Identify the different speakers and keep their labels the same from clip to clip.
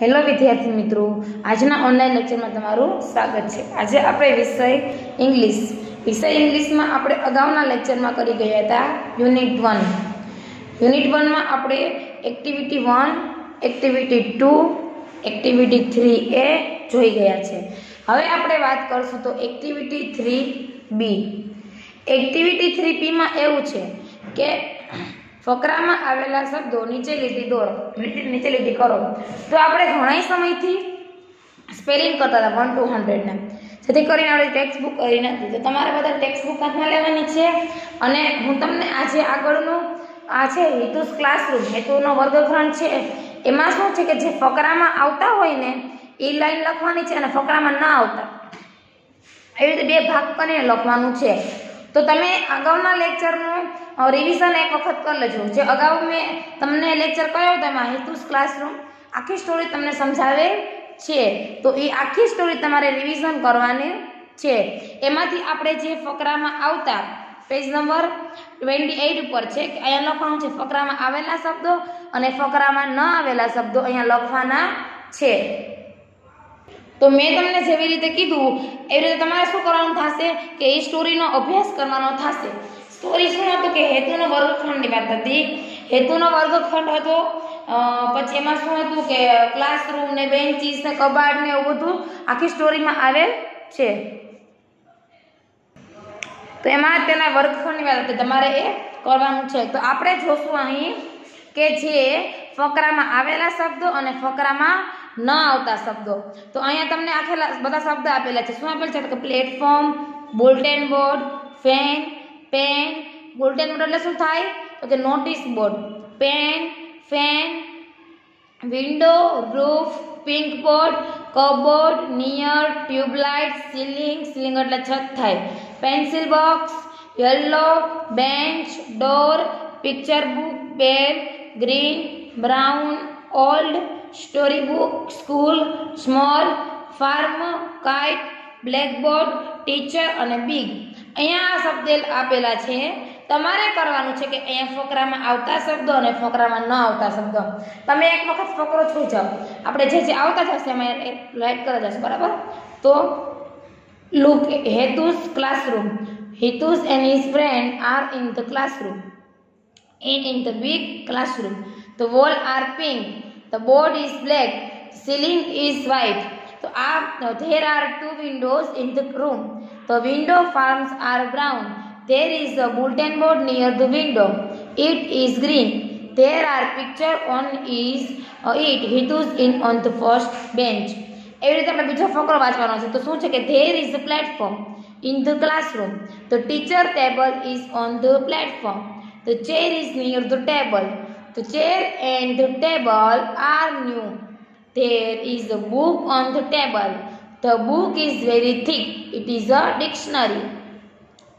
Speaker 1: Hello વિદ્યાર્થી મિત્રો, આજના ઓનલાઈન લેક્ચરમાં તમારું સ્વાગત છે. આજે આપણે વિષય ઇંગ્લિશ. વિષય ઇંગ્લિશમાં આપણે અગાઉના લેક્ચરમાં કરી ગયા હતા, યુનિટ વન. યુનિટ વનમાં આપણે activity one activity two activity three A જોઈ ગયા છે. હવે આપણે વાત કરશું તો activity three B activity three બીમાં એવું છે કે ફકરામાં આવેલા શબ્દો નીચે લીટી દોરો. નીચે લીટી કરો. તો આપણે ઘણા સમયથી સ્પેલિંગ કરતા હતા વન ટુ હંડ્રેડના જેથી કરીને આપણે ટેક્સ્ટ બુક કરી નથી તો તમારે બધા ટેક્સ્ટ બુક હાથમાં લેવાની છે. અને હું તમને આજે આગળનું આ છે હેતુસ ક્લાસરૂમ હેતુનો વર્ગખંડ છે. એમાં શું છે કે જે ફકરામાં આવતા હોય ને, એ લાઈન લખવાની છે અને ફકરામાં ન આવતા. એવી રીતે બે ભાગ કરીને લખવાનું છે. તો તમે અગાઉના લેક્ચરનું રિવિઝન એક વખત કરી લેજો. જે અગાઉ મેં તમને લેક્ચર કર્યો હતો એમાં હેતુસ ક્લાસરૂમ આખી સ્ટોરી તમને સમજાવે છે. તો એ આખી સ્ટોરી તમારે રિવિઝન કરવાની છે. એમાંથી આપણે જે ફકરામાં આવતા પેજ નંબર ટ્વેન્ટી એઇટ ઉપર છે, કે અહીંયા લખવાનું છે, ફકરામાં આવેલા શબ્દો અને ફકરામાં ન આવેલા શબ્દો અહીંયા લખવાના છે. તો મેં તમને જેવી રીતે કીધું, એવી રીતે તમારે શું કરવાનું થશે કે એ સ્ટોરીનો અભ્યાસ કરવાનો થશે. સ્ટોરી શું હતું કે હેતુનો વર્ગખંડની વાત હતી. હેતુનો વર્ગખંડ હતો પછી એમાં શું હતું કે ક્લાસરૂમ ને બેન્ચીસ ને કબાટ ને એવું બધું આખી સ્ટોરીમાં આવેલ છે. તો એમાં તેના વર્ગખંડની વાત હતી. તમારે એ કરવાનું છે. તો આપણે જોશું અહીં કે જે ફકરામાં આવેલા શબ્દો અને ફકરામાં ન આવતા શબ્દો તો અહીંયા તમને આખેલા બધા શબ્દ આપેલા છે શું આપેલ છે કે platform bulletin board fan pen bulletin board એટલે શું થાય તો કે notice board pen fan window roof pink board cupboard near tubelight ceiling ceiling એટલે છત થાય pencil box yellow bench door picture book bag green brown old story book school small farm kite blackboard teacher અને big અહીંયા આ શબ્દ આપેલા છે. તમારે કરવાનું છે કે અહીંયા ફકરામાં આવતા શબ્દો અને ફકરામાં ન આવતા શબ્દો. તમે એક વખત ફકરો થઈ જાઓ. આપણે જે જે આવતા જશે એમાં રાઈટ કરવા જશે, બરાબર? તો look Hetu's classroom Hetu's and his friend are in the classroom in in the big classroom. the wall are pink the board is black ceiling is white so are, there are two windows in the room the window frames are brown there is a bulletin board near the window it is green there are picture on is uh, it hitus in on the first bench એવી રીતે આપણે બીજો ફકરો વાંચવાનો છે તો શું છે કે there is the platform in the classroom the teacher table is on the platform The chair is near the table. the chair and the table are new. There is a book on the table. The book is very thick. It is a dictionary.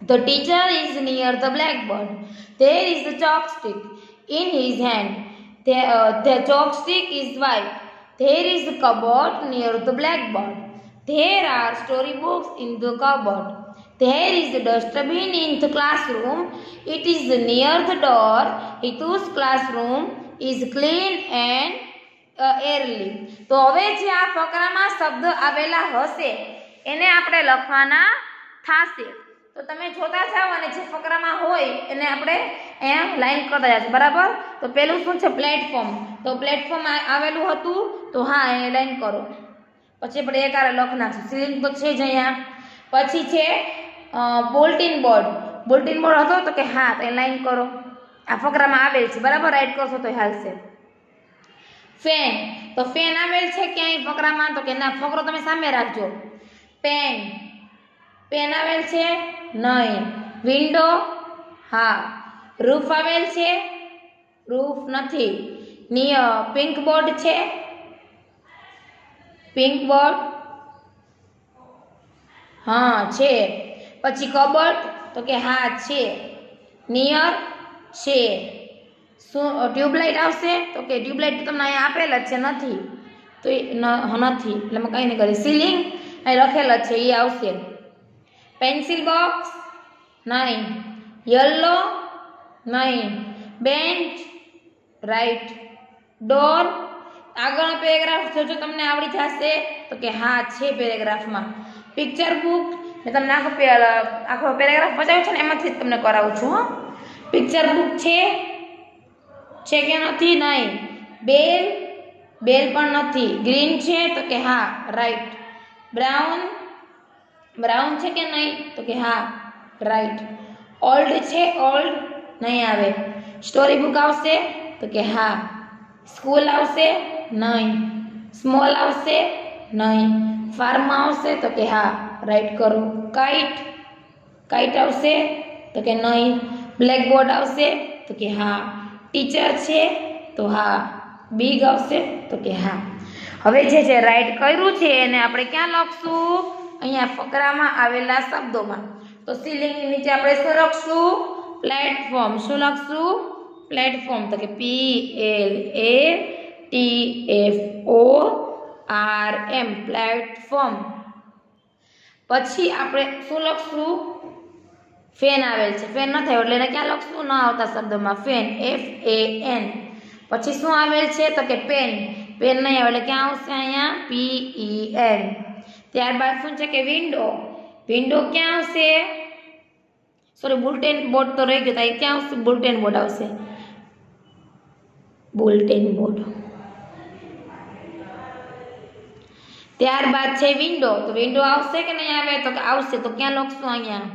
Speaker 1: The teacher is near the blackboard. There is a chalkstick in his hand. The, uh, the chalkstick is white. There is a cupboard near the blackboard. There are storybooks in the cupboard. There is a dustbin in the classroom. It is near the door. Hitu's classroom is clean and uh, airy. તો હવે જે આ ફકરામાં શબ્દ આવેલા હશે એને આપણે લખવાના થશે તો તમે જોતા જાઓ અને જે ફકરામાં હોય એને આપણે અહીંયા લાઈન કરતા જશું બરાબર તો પેલું શું છે પ્લેટફોર્મ તો પ્લેટફોર્મ આવેલું હતું તો હા એ લાઈન કરો પછી આપણે એક આરે લખ નાખશું સીલિંગ તો છે જ અહીંયા પછી છે બોલ્ટિન બોર્ડ બોલ્ટિન બોર્ડ હતો તો કે હા તો એ લાઈન કરો આ ફકરામાં આવેલ છે બરાબર રાઈટ કરશો તો હાલશે ફેન તો ફેન આવેલ છે ક્યાંય ફકરામાં તો કે ના ફકરો તમે સામે રાખજો પેન પેન આવેલ છે નહીં વિન્ડો હા રૂફ આવેલ છે રૂફ નથી નિય પિંક બોર્ડ છે પિંક બોર્ડ હા છે પછી કબટ તો કે હા, છે. નિયર છે. શું ટ્યુબલાઇટ આવશે? તો કે ટ્યુબલાઇટ તમને અહીંયા આપેલ જ છે, નથી. તો એ નથી. એટલે મેં કંઈ નહીં કરી સીલિંગ અહીં લખેલ જ છે, એ આવશે. પેન્સિલ બોક્સ નહીં યલો નહીં બેન્ચ રાઈટ ડોર આગળનો પેરેગ્રાફ જોજો તમને આવડી જશે, તો કે હા, છે પેરેગ્રાફમાં પિક્ચર બુક મેં તમને આખો પે- આખો પેરેગ્રાફ બતાવ્યો છે ને એમાંથી જ તમને કરાવું છું હો પિક્ચર બુક છે છે કે નથી નહીં બેલ બેલ પણ નથી ગ્રીન છે તો કે હા રાઈટ બ્રાઉન બ્રાઉન છે કે નહીં તો કે હા રાઈટ ઓલ્ડ છે ઓલ્ડ નહીં આવે સ્ટોરી બુક આવશે તો કે હા સ્કૂલ આવશે નહીં સ્મોલ આવશે નહીં ફાર્મ આવશે તો કે હા રાઈટ કરો. કાઇટ કાઇટ આવશે તો કે નહીં. બ્લેકબોર્ડ આવશે તો કે હા. ટીચર છે તો હા. બિગ આવશે તો કે હા. હવે જે જે રાઈટ કર્યું છે એને આપણે ક્યાં લખશું? અહીંયા ફકરામાં આવેલા શબ્દોમાં. તો સીલિંગની નીચે આપણે શું લખશું? પ્લેટફોર્મ શું લખશું? પ્લેટફોર્મ તો કે P L A T F O R M platform પછી આપણે શું લખશું? ફેન આવેલ છે. ફેન ન થયો એટલે એને ક્યાં લખશું? ન આવતા શબ્દોમાં. ફેન એફ એ એન પછી શું આવેલ છે? તો કે પેન. પેન નહીં આવે એટલે ક્યાં આવશે અહીંયા? પી ઈ એન ત્યારબાદ શું છે કે વિન્ડો? વિન્ડો ક્યાં આવશે? સોરી બુલટેન બોર્ડ તો રહી ગયો. ત્યાં ક્યાં આવશે? બુલટેન બોર્ડ આવશે. Bulletin board. ત્યારબાદ છે વિન્ડો તો વિન્ડો આવશે કે નહીં આવે તો કે આવશે તો ક્યાં લખશું અહીંયા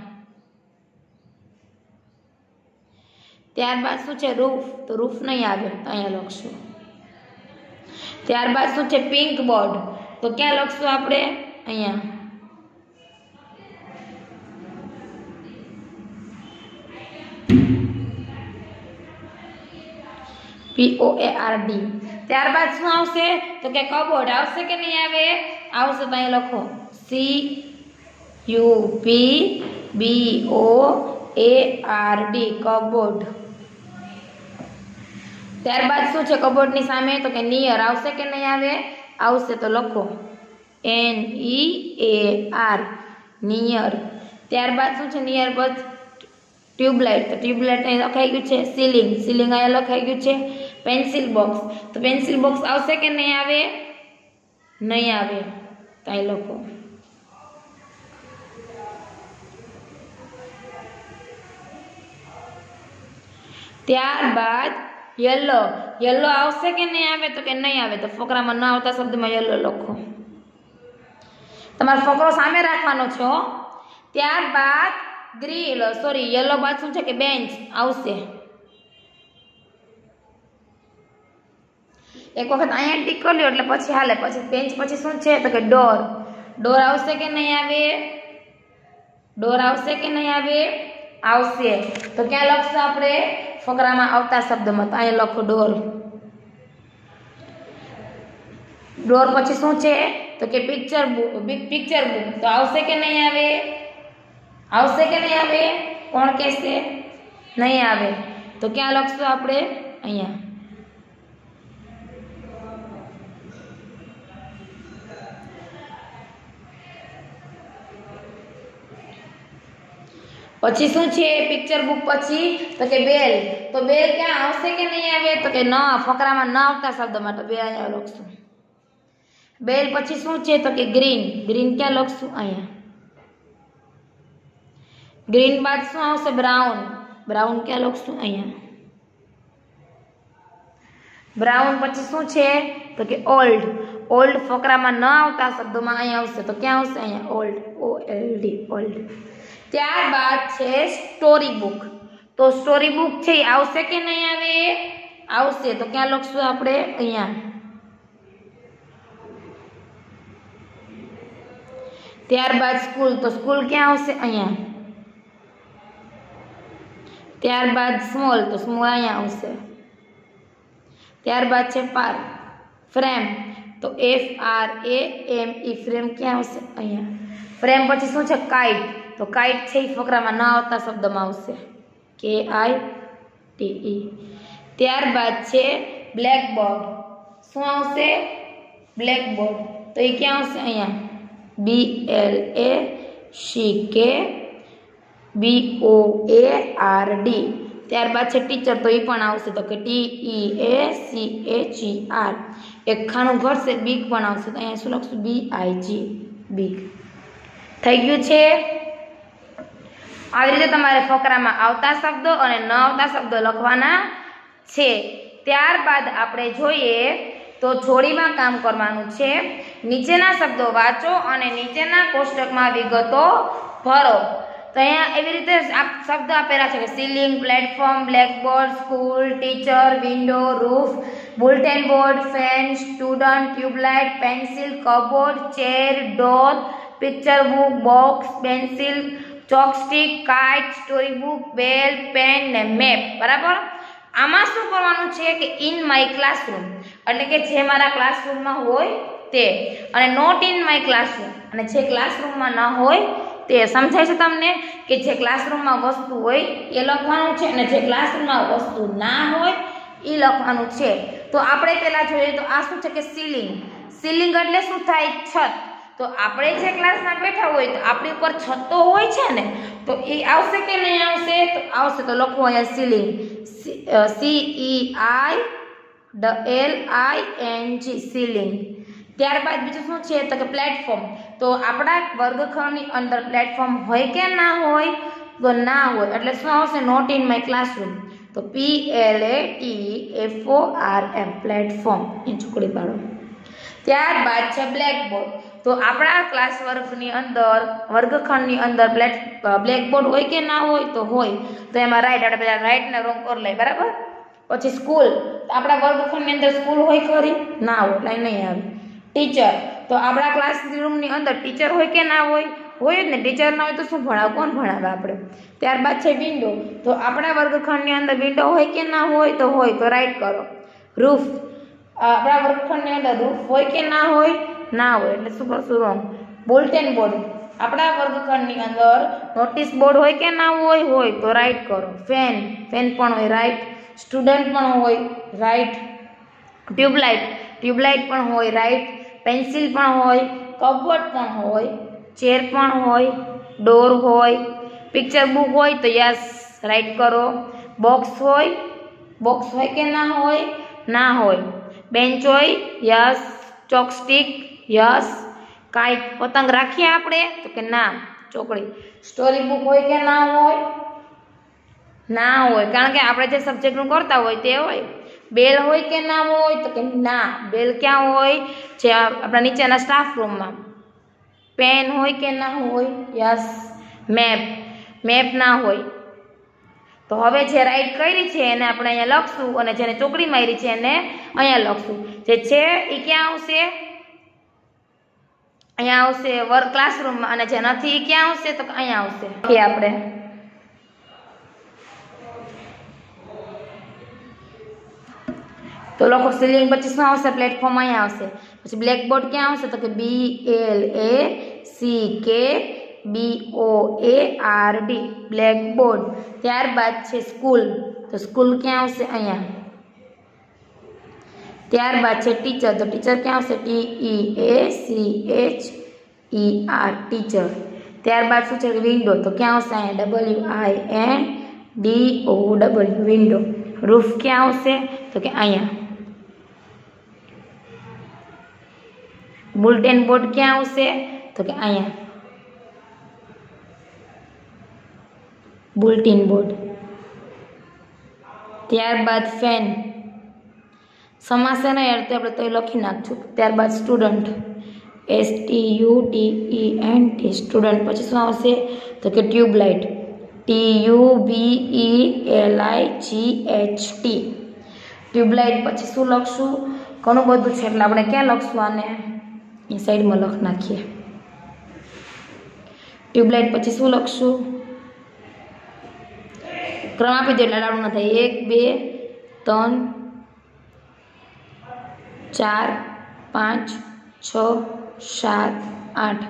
Speaker 1: ત્યારબાદ શું છે રૂફ તો રૂફ નહીં આવે તો અહીંયા લખશું ત્યારબાદ શું છે પિંક બોર્ડ તો ક્યાં લખશું આપણે અહીંયા પી ઓ એ આર ડી ત્યારબાદ શું આવશે તો કે કબોર્ડ આવશે કે નહીં આવે આવશે તો અહીં લખો C U P B O A R D cupboard ત્યારબાદ શું છે કબોર્ડની સામે તો કે નિયર આવશે કે નહીં આવે આવશે તો લખો N E A R near ત્યારબાદ શું છે નિયર બાદ ટ્યુબલાઇટ તો ટ્યુબલાઇટ અહીં લખાઈ ગયું છે સીલિંગ સીલિંગ અહીંયા લખાઈ ગયું છે પેન્સિલ બોક્સ. તો પેન્સિલ બોક્સ આવશે કે નહીં આવે? નહીં આવે. તો અહીં લખો. ત્યારબાદ યલો. યલો આવશે કે નહીં આવે? તો કે નહીં આવે. તો ફોકરામાં ન આવતા શબ્દમાં યલો લખો. તમારો ફોકરો સામે રાખવાનો છો. ત્યારબાદ ગ્રીન સોરી, યલો બાદ શું છે કે બેન્ચ? આવશે. એક વખત અહીંયા ટીક કરી લ્યો એટલે પછી હાલે પછી બેન્ચ પછી શું છે તો કે ડોર ડોર આવશે કે નહીં આવે ડોર આવશે કે નહીં આવે આવશે તો ક્યાં લખશું આપણે ફકરામાં આવતા શબ્દમાં તો અહીંયા લખો ડોર ડોર પછી શું છે તો કે પિક્ચર બુક પિક્ચર બુક તો આવશે કે નહીં આવે આવશે કે નહીં આવે કોણ કહેશે નહીં આવે તો ક્યાં લખશું આપણે અહીંયા પછી શું છે પિક્ચર બુક પછી તો કે બેલ તો બેલ ક્યાં આવશે કે નહીં આવે તો કે ન ફકરામાં ન આવતા શબ્દમાં તો બે અહીંયા લખશું બેલ પછી શું છે તો કે ગ્રીન ગ્રીન ક્યાં લખશું અહીંયા ગ્રીન બાદ શું આવશે બ્રાઉન બ્રાઉન ક્યાં લખશું અહીંયા બ્રાઉન પછી શું છે તો કે ઓલ્ડ ઓલ્ડ ફકરામાં ન આવતા શબ્દોમાં અહીંયા આવશે તો ક્યાં આવશે અહીંયા old O L D old ત્યારબાદ છે સ્ટોરી બુક તો સ્ટોરી બુક છે એ આવશે કે નહીં આવે આવશે તો ક્યાં લખશું આપણે અહીંયા ત્યારબાદ સ્કૂલ તો સ્કૂલ ક્યાં આવશે અહીંયા ત્યારબાદ સ્મોલ તો સ્મોલ અહીંયા આવશે ત્યારબાદ છે પાર્ક ફ્રેમ તો F R A M E frame ક્યાં આવશે અહીંયા ફ્રેમ પછી શું છે કાઇટ તો કાઇટ છે, એ ફકરામાં ન આવતા શબ્દમાં આવશે. કે આઈ ટી ઈ ત્યારબાદ છે બ્લેકબોર્ડ શું આવશે? બ્લેકબોર્ડ તો એ ક્યાં આવશે અહીંયા? બી એલ એ સી કે બી ઓ એ આર ડી ત્યારબાદ છે ટીચર તો એ પણ આવશે. તો કે T E A C H E R એક ખાનું ઘટશે બીક પણ આવશે. તો અહીંયા શું લખશું? બી આઈ જી બીક. થઈ ગયું છે? આવી રીતે તમારે ફકરામાં આવતા શબ્દો અને ન આવતા શબ્દો લખવાના છે. ત્યારબાદ આપણે જોઈએ તો જોડીમાં કામ કરવાનું છે. નીચેના શબ્દો વાંચો અને નીચેના કોષ્ટકમાં વિગતો ભરો. તો અહીંયા એવી રીતે શબ્દ આપેલા છે કે ceiling platform blackboard school teacher window roof bulletin board fan student tubelight pencil cupboard chair door picture book box pencil chalk stick kite story book bell pen ને મેપ બરાબર? આમાં શું કરવાનું છે કે ઇન માય ક્લાસરૂમ એટલે કે જે મારા ક્લાસરૂમમાં હોય તે. અને નોટ ઇન માય ક્લાસરૂમ અને જે ક્લાસરૂમમાં ન હોય તે. સમજાય છે તમને કે જે ક્લાસરૂમમાં વસ્તુ હોય એ લખવાનું છે અને જે ક્લાસરૂમમાં વસ્તુ ના હોય એ લખવાનું છે. તો આપણે પહેલાં જોઈએ તો આ શું છે કે સીલિંગ સીલિંગ એટલે શું થાય? છત. તો આપણે જે ક્લાસમાં બેઠા હોય તો આપણી ઉપર છતો હોય છે ને, તો એ આવશે કે નહીં આવશે? તો આવશે, તો લખવું અહીંયા સીલિંગ સી ઈ આઈ ડ L I N G ceiling ત્યારબાદ બીજું શું છે? તો કે પ્લેટફોર્મ તો આપણા વર્ગખંડની અંદર પ્લેટફોર્મ હોય કે ના હોય? તો ના હોય. એટલે શું આવશે? નોટ ઇન માય ક્લાસરૂમ તો P L A T F O R M platform એ ચૂકડી પાડો. ત્યારબાદ છે બ્લેકબોર્ડ તો આપણા ક્લાસ વર્કની અંદર, વર્ગખંડની અંદર બ્લેક બ્લેકબોર્ડ હોય કે ના હોય તો હોય. તો એમાં રાઈટ આપણે પહેલાં રાઈટને રોંગ કરી લઈએ, બરાબર? પછી સ્કૂલ આપણા વર્ગખંડની અંદર સ્કૂલ હોય ખરી? ના હોય, એટલે નહીં આવે. ટીચર તો આપણા ક્લાસ રૂમની અંદર ટીચર હોય કે ના હોય? હોય જ ને ટીચર ના હોય તો શું ભણાવ? કોણ ભણાવે આપણે? ત્યારબાદ છે વિન્ડો તો આપણા વર્ગખંડની અંદર વિન્ડો હોય કે ના હોય તો હોય, તો રાઈટ કરો. રૂફ આપણા વર્ગખંડની અંદર રૂફ હોય કે ના હોય? ના હોય એટલે શું કરશું રોંગ બુલેટિન બોર્ડ આપણા વર્ગખંડની અંદર નોટિસ બોર્ડ હોય કે ના હોય હોય તો રાઈટ કરો ફેન ફેન પણ હોય રાઈટ સ્ટુડન્ટ પણ હોય રાઈટ ટ્યુબલાઇટ ટ્યુબલાઇટ પણ હોય રાઈટ પેન્સિલ પણ હોય કબોર્ડ પણ હોય ચેર પણ હોય ડોર હોય પિક્ચર બુક હોય તો યસ રાઈટ કરો બોક્સ હોય બોક્સ હોય કે ના હોય ના હોય બેન્ચ હોય યસ ચોકસ્ટિક યસ કાંઈક પતંગ રાખીએ આપણે તો કે ના ચોકડી સ્ટોરી બુક હોય કે ના હોય ના હોય કારણ કે આપણે જે સબ્જેક્ટનું કરતા હોય તે હોય બેલ હોય કે ના હોય તો કે ના બેલ ક્યાં હોય જે આપણા નીચેના સ્ટાફ રૂમમાં પેન હોય કે ના હોય યસ મેપ મેપ ના હોય તો હવે જે રાઈટ કરી છે એને આપણે અહીંયા લખશું અને જેને ચોકડી મારી છે એને અહીંયા લખશું જે છે એ ક્યાં આવશે અહીંયા આવશે વર્ક ક્લાસરૂમમાં અને જે નથી એ ક્યાં આવશે તો અહીંયા આવશે કે આપણે તો લખો સીલિંગ પછી શું આવશે પ્લેટફોર્મ અહીંયા આવશે પછી બ્લેકબોર્ડ ક્યાં આવશે તો કે બી L A C K B O A R D blackboard ત્યારબાદ છે સ્કૂલ તો સ્કૂલ ક્યાં આવશે અહીંયા ત્યારબાદ છે ટીચર તો ટીચર ક્યાં આવશે T E A C H E R teacher ત્યારબાદ શું છે વિન્ડો તો ક્યાં આવશે અહીંયા W I N D O W window roof ક્યાં આવશે તો કે અહીંયા બુલેટિન બોર્ડ ક્યાં આવશે તો કે અહીંયા બુલેટિન બોર્ડ ત્યારબાદ ફેન સમાસે નહીં અર્થે આપણે તો એ લખી નાખશું ત્યારબાદ student S T U D E N T student પછી શું આવશે તો કે tubelight T U B E L I G H T tubelight પછી શું લખશું ઘણું બધું છે એટલે આપણે ક્યાં લખશું આને એ સાઈડમાં લખ નાખીએ ટ્યુબલાઇટ પછી શું લખશું ક્રમ આપી દો એટલે ડાળું ના થાય એક બે ત્રણ ચાર, પાંચ, છ, સાત, આઠ,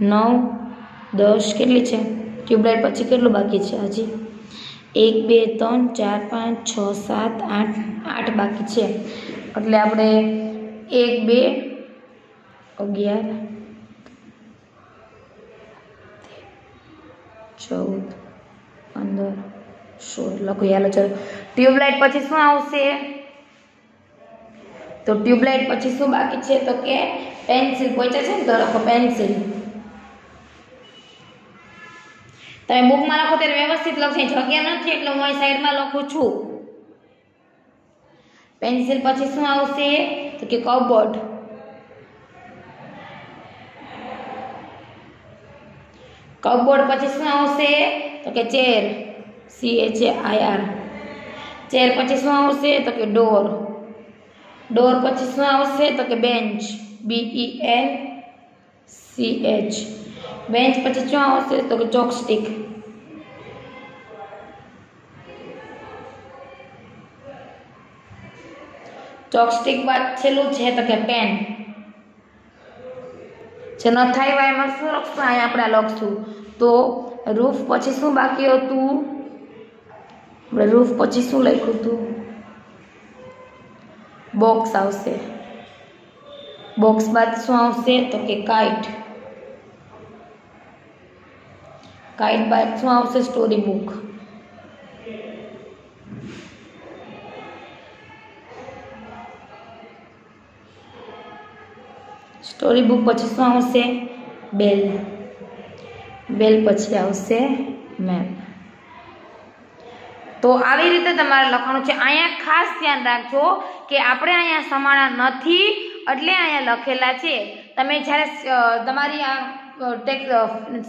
Speaker 1: નવ, દસ કેટલી છે? ટ્યુબલાઇટ પછી કેટલું બાકી છે હજી? એક, બે, ત્રણ, ચાર, પાંચ, છ, સાત, આઠ આઠ બાકી છે. એટલે આપણે એક, બે, અગિયાર, ચૌદ, પંદર, સોળ. લખો યાલો ચલો ટ્યુબલાઇટ પછી શું આવશે? તો ટ્યુબલાઇટ પછી શું બાકી છે? તો કે પેન્સિલ પહોંચે છે ને તો લખો પેન્સિલ. તમે બુકમાં લખો ત્યારે વ્યવસ્થિત લખશે જગ્યા નથી એટલે હું અહીં સાઈડમાં લખું છું. પેન્સિલ પછી શું આવશે? તો કે કબોર્ડ. કબોર્ડ પછી શું આવશે? તો કે chair. C H I R chair પછી શું આવશે? તો કે ડોર. ડોર પછી શું આવશે તો કે bench B E N C H bench પછી શું આવશે તો કે ચોકસ્ટિક ચોકસ્ટિક બાદ છેલ્લું છે તો કે પેન જે ન થાય એવા એમાં શું લખશું અહીંયા આપણે લખશું તો રૂફ પછી શું બાકી હતું આપણે રૂફ પછી શું લખ્યું હતું બોક્સ આવશે બોક્સ બાદ શું આવશે તો કે કાઇટ કાઇટ બાદ શું આવશે સ્ટોરી બુક સ્ટોરી બુક પછી શું આવશે બેલ બેલ પછી આવશે મેપ તો આવી રીતે તમારે લખવાનું છે. અહીંયા ખાસ ધ્યાન રાખજો કે આપણે અહીંયા સમાણા નથી એટલે અહીંયા લખેલા છે. તમે જ્યારે તમારી આ ટેક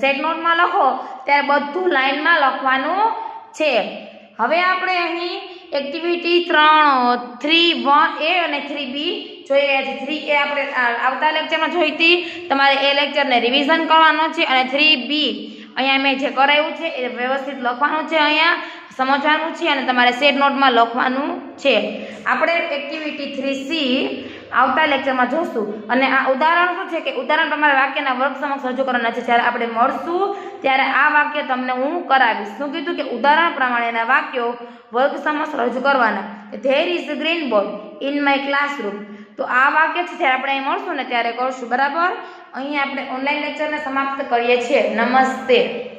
Speaker 1: સેટ નોટમાં લખો ત્યારે બધું લાઈનમાં લખવાનું છે. હવે આપણે અહીં એક્ટિવિટી ત્રણ થ્રી વન એ અને થ્રી બી જોઈ રહ્યા છે થ્રી એ આપણે આવતા લેક્ચરમાં જોઈ હતી. તમારે એ લેક્ચરને રિવિઝન કરવાનો છે અને થ્રી બી અહીંયા મેં જે કરાવ્યું છે એ વ્યવસ્થિત લખવાનું છે અહીંયા. સમજવાનું છે અને તમારે સેટ નોટમાં લખવાનું છે. આપણે એક્ટિવિટી થ્રી સી આવતા લેક્ચરમાં જોશું. અને આ ઉદાહરણ શું છે કે ઉદાહરણ તમારે વાક્યના વર્ગ સમક્ષ રજૂ કરવાના છે. જ્યારે આપણે મળશું, ત્યારે આ વાક્ય તમને હું કરાવીશ. શું કીધું કે ઉદાહરણ પ્રમાણેના વાક્યો વર્ગ સમક્ષ રજૂ કરવાના. There is green board in my classroom તો આ વાક્ય છે, જ્યારે આપણે અહીં મળશું ને ત્યારે કરશું. બરાબર? અહીં આપણે ઓનલાઈન લેક્ચરને સમાપ્ત કરીએ છીએ. નમસ્તે.